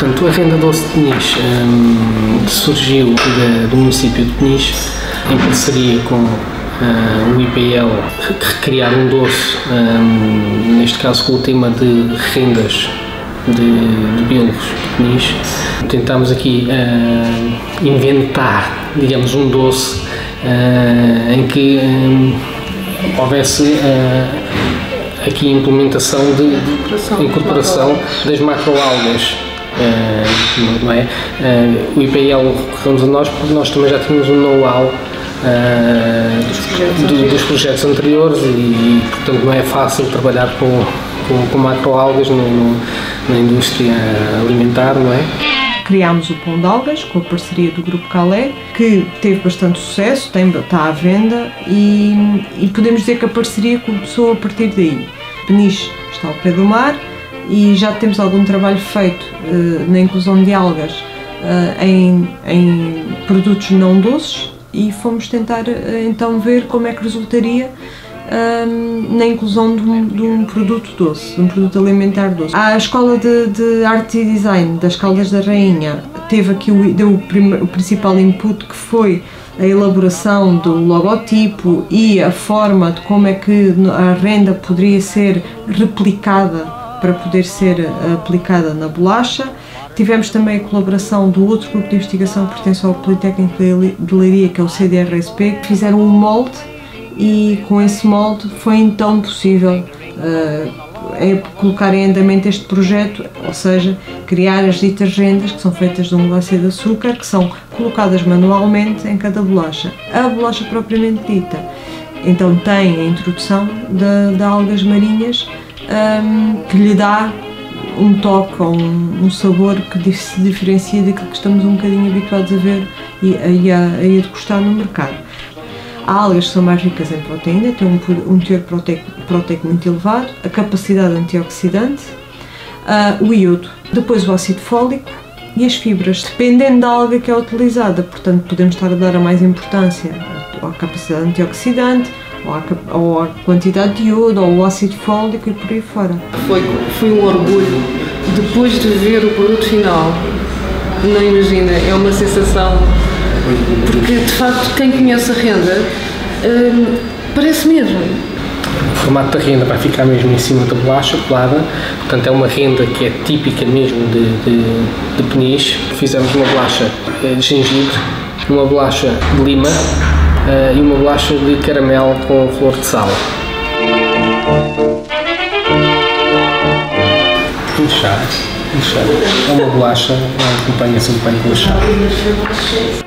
a renda doce de Peniche um, surgiu do município de Peniche em parceria com uh, o IPL recriar um doce, um, neste caso com o tema de rendas de, de biólogos de Peniche. Tentámos aqui uh, inventar, digamos, um doce uh, em que um, houvesse aqui a implementação de, de incorporação das macroalgas. Uh, não é? Uh, o IPL recorremos a nós porque nós também já tínhamos um know-how dos, projetos dos, projetos anteriores e, e, portanto não é fácil trabalhar com, com, com macroalgas no, no, na indústria alimentar, não é? Criámos o Pão de Algas com a parceria do Grupo Calé, que teve bastante sucesso, tem, está à venda e, e podemos dizer que a parceria começou a partir daí. Peniche está ao pé do mar e já temos algum trabalho feito uh, na inclusão de algas uh, em, em, produtos não doces e fomos tentar uh, então ver como é que resultaria na inclusão de um, de um, produto doce, de um produto alimentar doce. A Escola de, de Arte e Design das Caldas da Rainha teve aqui o, deu o, prim, o principal input que foi a elaboração do logotipo e a forma de como é que a renda poderia ser replicada para poder ser aplicada na bolacha. Tivemos também a colaboração do outro grupo de investigação que pertence ao Politécnico de Leiria, que é o CDRSP, que fizeram um molde e com esse molde foi então possível uh, é colocar em andamento este projeto, ou seja, criar as ditas rendas que são feitas de um molécula de açúcar que são colocadas manualmente em cada bolacha. A bolacha propriamente dita, então tem a introdução de, de algas marinhas um, que lhe dá um toque ou um, um, sabor que se diferencia daquilo que estamos um bocadinho habituados a ver e, e a, a degustar no mercado. Há algas que são mais ricas em proteína, têm um, um teor proteico, proteico muito elevado, a capacidade antioxidante, uh, o iodo, depois o ácido fólico e as fibras, dependendo da alga que é utilizada. Portanto, podemos estar a dar a mais importância à capacidade antioxidante, ou à, ou à quantidade de iodo, ou ao ácido fólico e por aí fora. Foi, foi um orgulho. Depois de ver o produto final, não imagina, é uma sensação porque de facto quem conhece a renda hum, parece mesmo. O formato da renda vai ficar mesmo em cima da bolacha colada, portanto é uma renda que é típica mesmo de, de, de peniche. Fizemos uma bolacha eh, de gengibre, uma bolacha de lima e uma bolacha de caramelo com flor de sal. Um chá é uma bolacha, acompanha-se um pão com chá.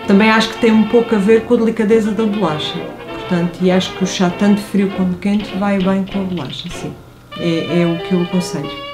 Também acho que tem um pouco a ver com a delicadeza da bolacha. Portanto, e acho que o chá, tanto frio como quente, vai bem com a bolacha, sim. É, é o que eu aconselho.